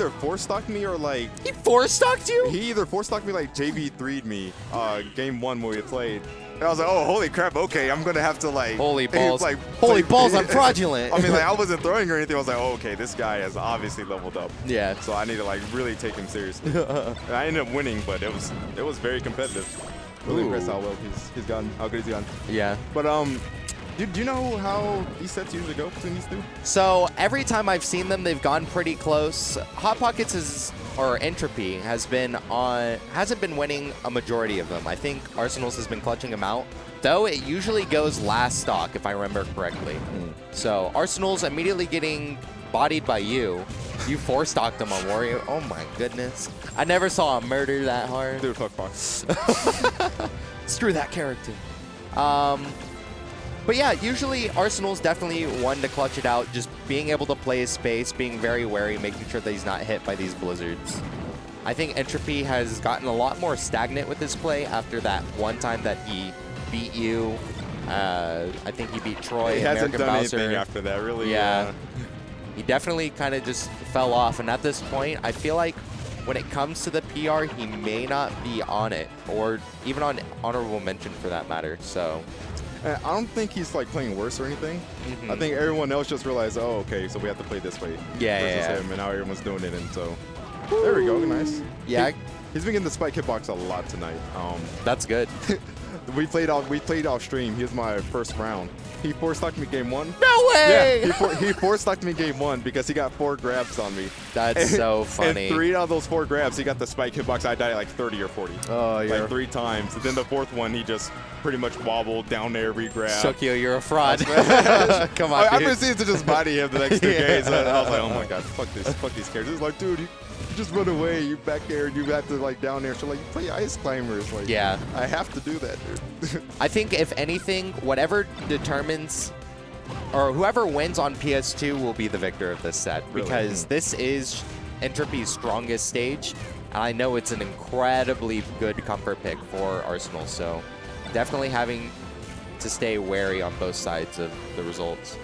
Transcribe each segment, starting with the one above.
either four stocked me or like He four stocked you? he either four stocked me like JV 3'd me uh, game one when we played. And I was like, oh, holy crap, okay, I'm gonna have to like. Holy balls. like, Holy play- balls, I'm fraudulent. I mean, like, I wasn't throwing or anything. I was like, oh, okay, this guy has obviously leveled up. Yeah. So I need to like really take him seriously. and I ended up winning, but it was it was very competitive. Really Ooh. impressed how well he's he's gotten, how good he's gotten. Yeah. But um, do, do you know how these sets usually go between these two? So every time I've seen them, they've gone pretty close. Hot Pockets is or Entropy has been on hasn't been winning a majority of them. I think Arsenals has been clutching them out. Though it usually goes last stock, if I remember correctly. So Arsenal's immediately getting bodied by you. You four stocked them on Warrior. Oh my goodness. I never saw a murder that hard. Dude, fuck Fox. Screw that character. Um, but yeah, usually Arsenal's definitely one to clutch it out. Just being able to play his space, being very wary, making sure that he's not hit by these blizzards. I think Entropy has gotten a lot more stagnant with his play after that one time that he beat you. Uh, I think he beat Troy, he hasn't American done Bowser. anything after that, really. Yeah. He definitely kind of just fell off. And at this point, I feel like when it comes to the PR, he may not be on it, or even on honorable mention for that matter. So, And I don't think he's like playing worse or anything. Mhm. I think everyone else just realized, oh, okay, so we have to play this way. Yeah, versus yeah, yeah. him, and now everyone's doing it, and so there we go, nice. Yeah. He, he's been getting the spike hitbox a lot tonight. Um, that's good. we played off, we played off stream. He was my first round. He four stocked me game one. no way! Yeah, he four, he four stocked me game one because he got four grabs on me. That's so funny. And three out of those four grabs, he got the spike hitbox. I died like 30 or 40. Oh, you're Like three times. And then the fourth one, he just pretty much wobbled down there, re-grab. Shokyo, you're a fraud. Come on, I, I dude. proceeded to just body him the next two Yeah. games. And I was like, oh my god, fuck this, fuck these characters. It's like, dude, you, you just run away. You back there, and you have to like down there. So like, you play ice climbers. Like, Yeah. I have to do that, dude. I think if anything, whatever determines or whoever wins on PS2 will be the victor of this set Really? because this is Entropy's strongest stage. And I know it's an incredibly good comfort pick for Arsenal, so definitely having to stay wary on both sides of the results.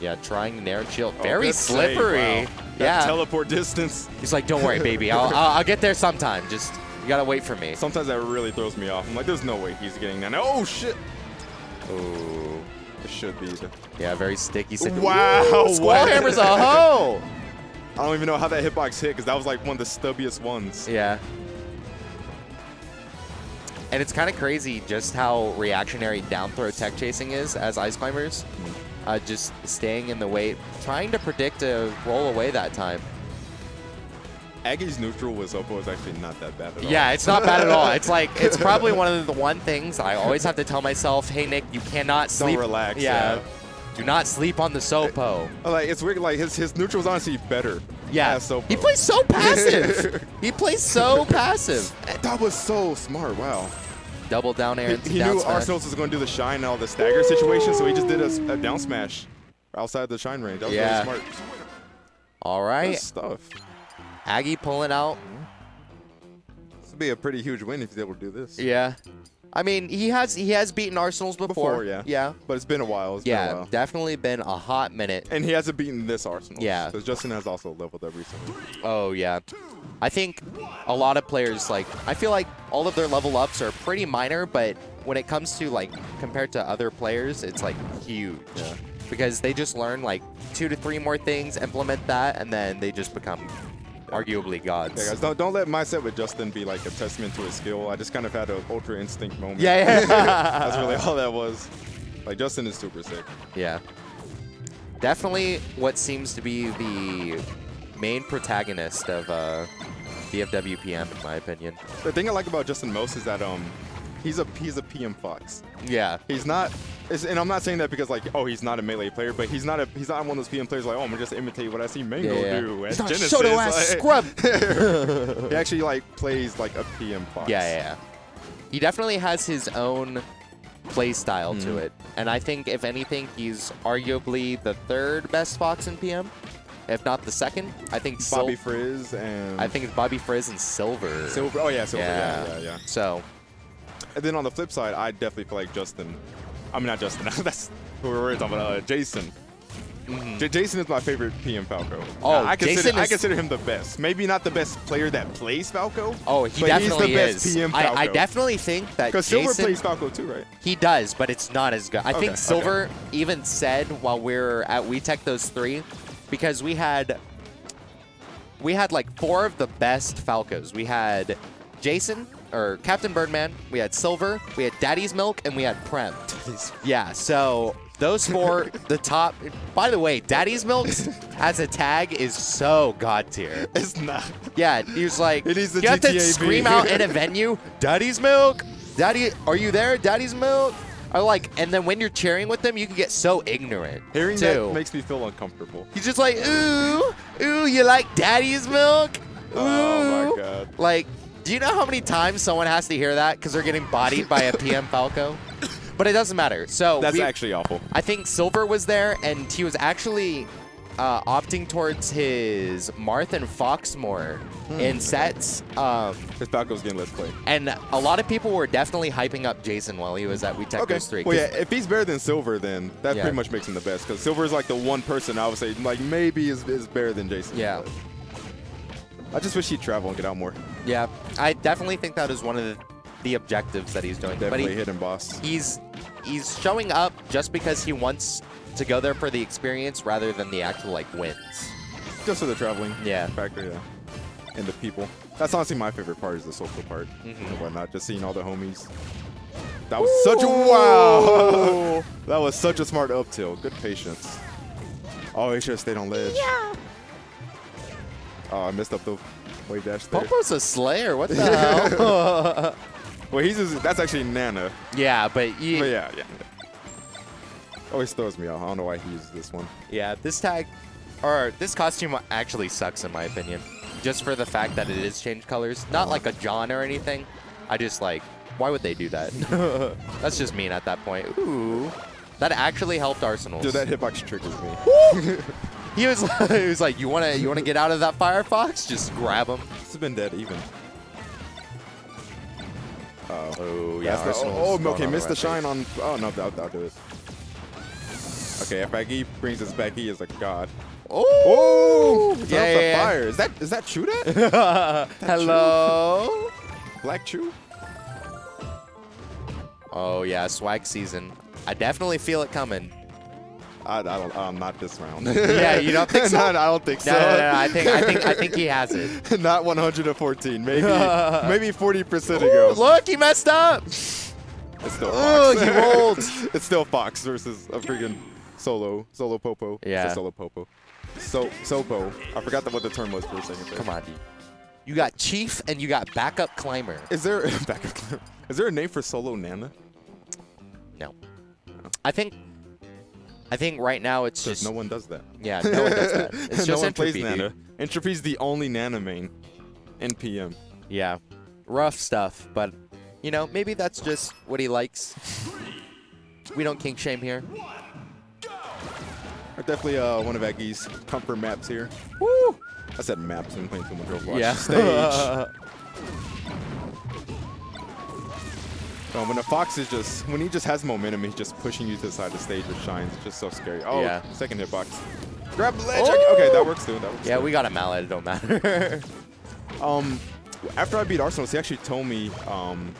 Yeah, trying Nair and Shield. Oh, Very slippery. wow. Yeah. teleport distance. He's like, don't worry, baby. I'll, I'll, I'll get there sometime. Just, you gotta wait for me. Sometimes that really throws me off. I'm like, there's no way he's getting that. Oh shit. Ooh. It should be. Yeah, very sticky. sticky. Wow, Ooh, Squall what? Hammer's a hoe! I don't even know how that hitbox hit because that was like one of the stubbiest ones. Yeah. And it's kind of crazy just how reactionary down throw tech chasing is as Ice Climbers. Mm-hmm. Uh, just staying in the wait, trying to predict a roll away that time. Aggie's neutral was up was actually not that bad at all. Yeah, it's not bad at all. It's like, it's probably one of the one things I always have to tell myself, hey, Nick, you cannot sleep. Don't relax, Yeah. yeah. Do not sleep on the Sopo. Like it's weird. Like his his neutral's honestly better. Yeah. Sopo. He plays so passive. he plays so passive. That was so smart. Wow. Double down air He, he down knew smash. Arsenal was going to do the shine all the stagger situation, so he just did a, a down smash outside the shine range. That was Yeah. really smart. All Good stuff. Aggie pulling out. This would be a pretty huge win if he's able to do this. Yeah. I mean, he has he has beaten Arsenals before. Before, yeah. Yeah. But it's been a while. It's been a Yeah, while. definitely been a hot minute. And he hasn't beaten this Arsenal. Yeah. Because Justin has also leveled up recently. Oh yeah. I think a lot of players like I feel like all of their level ups are pretty minor, but when it comes to like compared to other players, it's like huge. Yeah. Because they just learn like two to three more things, implement that, and then they just become arguably gods. Guys, don't, don't let my set with Justin be like a testament to his skill. I just kind of had an ultra instinct moment. Yeah, yeah. That's really all that was. Like, Justin is super sick. Yeah. Definitely what seems to be the main protagonist of uh, DFWPM, in my opinion. The thing I like about Justin most is that um, he's a he's a PM Fox. Yeah. He's not, it's, and I'm not saying that because like, oh, he's not a melee player, but he's not a he's not one of those PM players like, oh, I'm gonna just imitate what I see Mango Yeah, do He's not Genesis. Shoto-ass like- scrub. he actually like plays like a PM Fox. Yeah, yeah, yeah. He definitely has his own play style to Mhm. it. And I think, if anything, he's arguably the third best Fox in PM, if not the second. I think Sil- Bobby Frizz and I think it's Bobby Frizz and Silver. Silver. Oh yeah, Silver. Yeah, Yeah. yeah, yeah. So, And then on the flip side, I definitely feel like Justin. I mean, not Justin. that's who we're talking about. Uh, Jason. J- Jason is my favorite PM Falco. Oh, I consider, Jason I consider him the best. Maybe not the best player that plays Falco. Oh, he definitely he's the best is. PM I, Falco. I definitely think that Because Silver Jason, plays Falco too, right? he does, but it's not as good. I Okay, think okay. Silver even said while we were at WeTech those three, because we had we had like four of the best Falcos. We had Jason or Captain Birdman, we had Silver, we had Daddy's Milk, and we had Prem. Yeah, so those four, the top. By the way, Daddy's Milk as a tag is so god tier. It's not. Yeah, he was like, It is the you have to GTA scream out in a venue, "Daddy's milk, Daddy, are you there? Daddy's milk." Or like, and then when you're cheering with them, you can get so ignorant. Hearing too. that makes me feel uncomfortable. He's just like, ooh, ooh, you like Daddy's milk? Ooh. Oh my god. Like, do you know how many times someone has to hear that because they're getting bodied by a PM Falco? But it doesn't matter. So That's we- actually awful. I think Silver was there, and he was actually uh, opting towards his Marth and Foxmore Hmm. in sets. Um, Because Falco's getting less play. and a lot of people were definitely hyping up Jason while he was at We Tech Okay. those three. Well, yeah, if he's better than Silver, then that Yeah. pretty much makes him the best. Because Silver is like the one person I would say, like, maybe is, is better than Jason. Yeah. I just wish he'd travel and get out more. Yeah, I definitely think that is one of the, the objectives that he's doing. Definitely but he, hidden boss. he's he's showing up just because he wants to go there for the experience rather than the actual like wins. Just for the traveling Yeah. factor, yeah. And the people. That's honestly my favorite part is the social part Mhm. and whatnot. Just seeing all the homies. That was such a wow. that was such a smart up tilt. Good patience. Oh, he should have stayed on ledge. Yeah. Oh, I missed up the wave dash there. Popo's a slayer. What the hell? Well, he's just, that's actually Nana. yeah, but, But yeah, yeah. Always throws me off. I don't know why he used this one. Yeah, this tag, or this costume actually sucks in my opinion. Just for the fact that it is changed colors. Not uh-huh. like a John or anything. I just like, why would they do that? That's just mean at that point. Ooh. That actually helped Arsenal. Dude, that hitbox triggers me. he was he was like, you wanna you wanna get out of that Firefox? Just grab him. This has been dead even. Oh, Oh That's the- oh, oh, okay, missed the shine on. Oh no, I'll, I'll do it. Okay, if Baggy brings us back, he is a god. Oh, Oh, yeah, yeah, yeah, the fire. Is that is that Chew that? Hello. Black Chew? Oh yeah, swag season. I definitely feel it coming. I, I don't. I'm not this round. Yeah, you don't think so? Not- I don't think No, so. no, no, no, I think I think I think he has it. not 114. Maybe maybe 40 percent Ooh, ago. look, he messed up. It's still Oh, Fox. he rolled. it's still Fox versus a freaking solo solo popo. It's a Yeah. solo popo. So sopo. I forgot the, what the term was for a second. There. Come on, dude. You got Chief and you got Backup Climber. Is there back Is there a name for solo Nana? No. I think I think right now it's just no one does that. Yeah, no one does that. It's no just one plays Entropy, Nana. dude. Entropy's the only Nana main in PM. Yeah. Rough stuff, but you know, maybe that's just what he likes. We don't kink shame here. Or definitely uh, one of Aggies comfort maps here. Woo! I said maps. I'm playing too much Overwatch. Yeah. Stage. When a fox is just when he just has momentum, he's just pushing you to the side of the stage with shines. It's just so scary. Oh, Yeah. second hitbox. Grab the ledge. Oh! Okay, that works too. That works. yeah, too. we got a mallet, it don't matter. Um, after I beat Arsenal, he actually told me um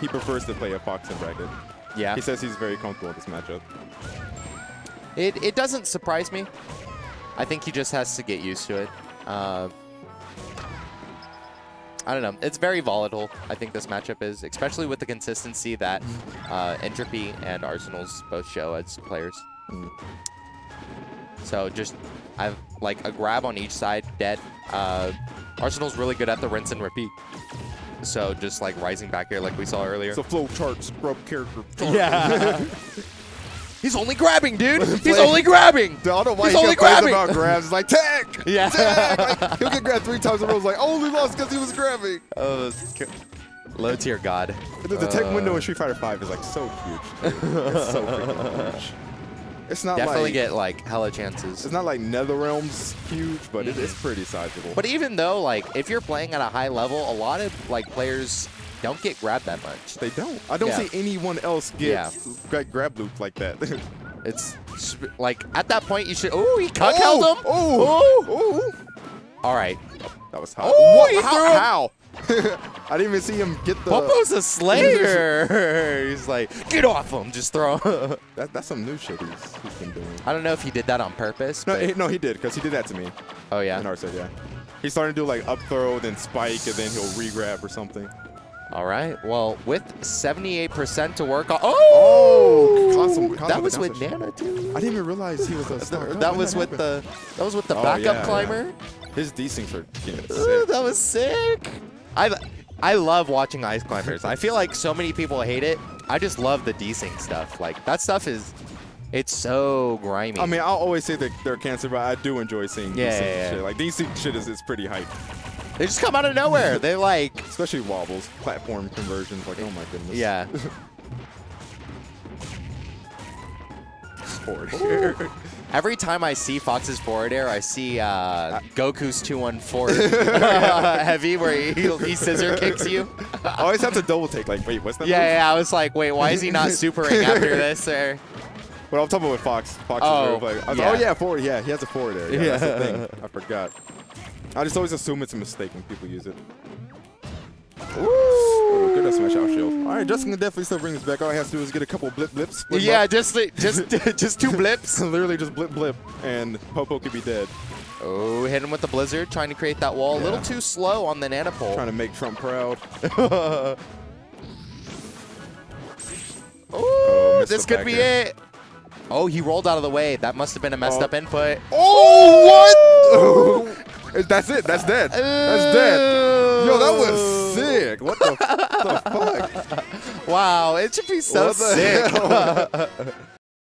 he prefers to play a fox in bracket. yeah. He says he's very comfortable with this matchup. It, it doesn't surprise me. I think he just has to get used to it. Uh, I don't know. It's very volatile, I think this matchup is, especially with the consistency that uh, Entropy and Arsenals both show as players. Mm. So just, I've like a grab on each side, dead. Uh, Arsenal's really good at the rinse and repeat. So just like rising back here like we saw earlier. So flow chart scrub character. yeah. He's only grabbing, dude. He's only grabbing. I don't know why He's he only complains grabbing. about grabs. It's like tag. Yeah. Tag. Like, he'll get grabbed three times in a row. It's like oh, only lost because he was grabbing. Oh, low tier god. The, the tech Uh, window in Street Fighter Five is like so huge. Dude. It's so freaking huge. It's not like. Definitely like get like hella chances. it's not like NetherRealm's huge, but it, it's Mhm. pretty sizable. But even though, like, if you're playing at a high level, a lot of like players don't get grabbed that much. they don't. I don't Yeah. see anyone else get Yeah. gra- grab loop like that. It's like at that point you should. Oh, he cuck held him. Oh, oh, All right. that was hot. Oh, what? how? how? I didn't even see him get the. Popo's a slayer. He's like, get off him. Just throw him. That, that's some new shit he's, he's been doing. I don't know if he did that on purpose. No, but- he, no, he did because he did that to me oh in yeah. Arceus. Yeah, he's starting to do like up throw, then spike, and then he'll re-grab or something. All right. Well, with 78% to work on. Oh, Oh, Cosmo- Cosmo that was with Dancer. Nana too. I didn't even realize he was a star. that was with the that was with the Oh, backup yeah, yeah. climber. His desyncs are getting Ooh, sick. that was sick. I I love watching ice climbers. I feel like so many people hate it. I just love the desync stuff. Like that stuff is, it's so grimy. I mean, I'll always say that they're cancer, but I do enjoy seeing Yeah, desync yeah, yeah. shit. Like desync shit is, is pretty hype, they just come out of nowhere. They like, especially wobbles, platform conversions. Like, oh my goodness. yeah. Forward. Every time I see Fox's forward air, I see uh, Goku's 214 uh, heavy where he, he scissor kicks you. I always have to double take. Like, wait, what's that? Yeah, move? yeah, I was like, wait, why is he not supering after this? Or But I'm talking about with Fox. Fox Oh, is like, yeah. like, oh yeah, forward. Yeah, he has a forward air. Yeah, that's the Yeah. thing. I forgot. I just always assume it's a mistake when people use it. Ooh. Oh, good, that's smash out shield. All right, Justin can definitely still bring this back. All he has to do is get a couple blip blips. split him Yeah, up. just just just two blips. literally just blip blip, and Popo could be dead. Oh, hit him with the blizzard, trying to create that wall. A little too slow on the nanopole. Trying to make Trump proud. Oh, missed this could be back air. it. Oh, he rolled out of the way. That must have been a messed Oh. up input. Oh, what? Oh, That's it. That's dead. That's dead. Yo, that was sick. What the, the fuck? Wow, it should be so sick.